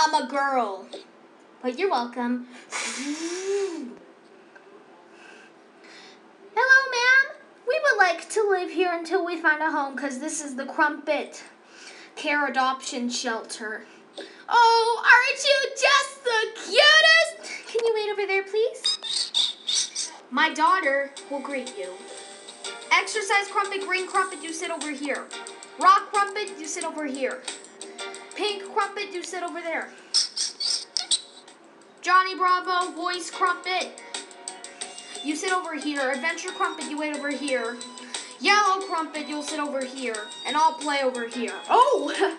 I'm a girl. But you're welcome. Hello, ma'am. We would like to live here until we find a home because this is the Crumpet Care Adoption Shelter. Oh, aren't you just the cutest? Can you wait over there, please? My daughter will greet you. Exercise Crumpet, Green Crumpet, you sit over here. Rock Crumpet, you sit over here. Pink Crumpet, you sit over there. Johnny Bravo, Voice Crumpet, you sit over here. Adventure Crumpet, you wait over here. Yellow Crumpet, you'll sit over here. And I'll play over here. Oh!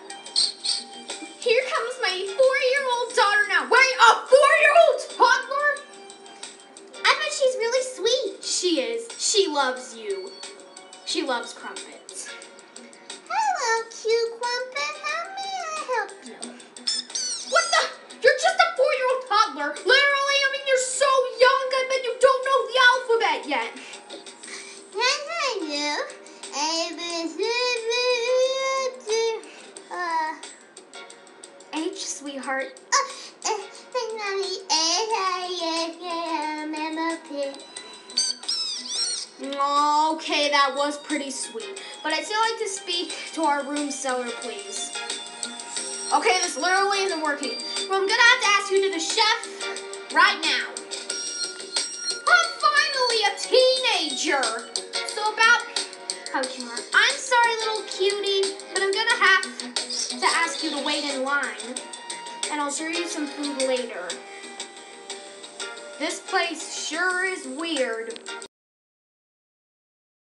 Here comes my four-year-old daughter now. Wait, a four-year-old toddler? I bet she's really sweet. She is. She loves you. She loves Crumpet. Yet. Yes, I do. A, B, C, D, E, F, G. Uh, H, sweetheart. uh, Mommy, A, I, S, A, M, M, O, P. Okay, that was pretty sweet. But I'd still like to speak to our room seller, please. Okay, this literally isn't working. Well, I'm gonna have to ask you to the chef right now. Teenager. So about are. I'm sorry, little cutie, but I'm gonna have to ask you to wait in line. And I'll serve you some food later. This place sure is weird.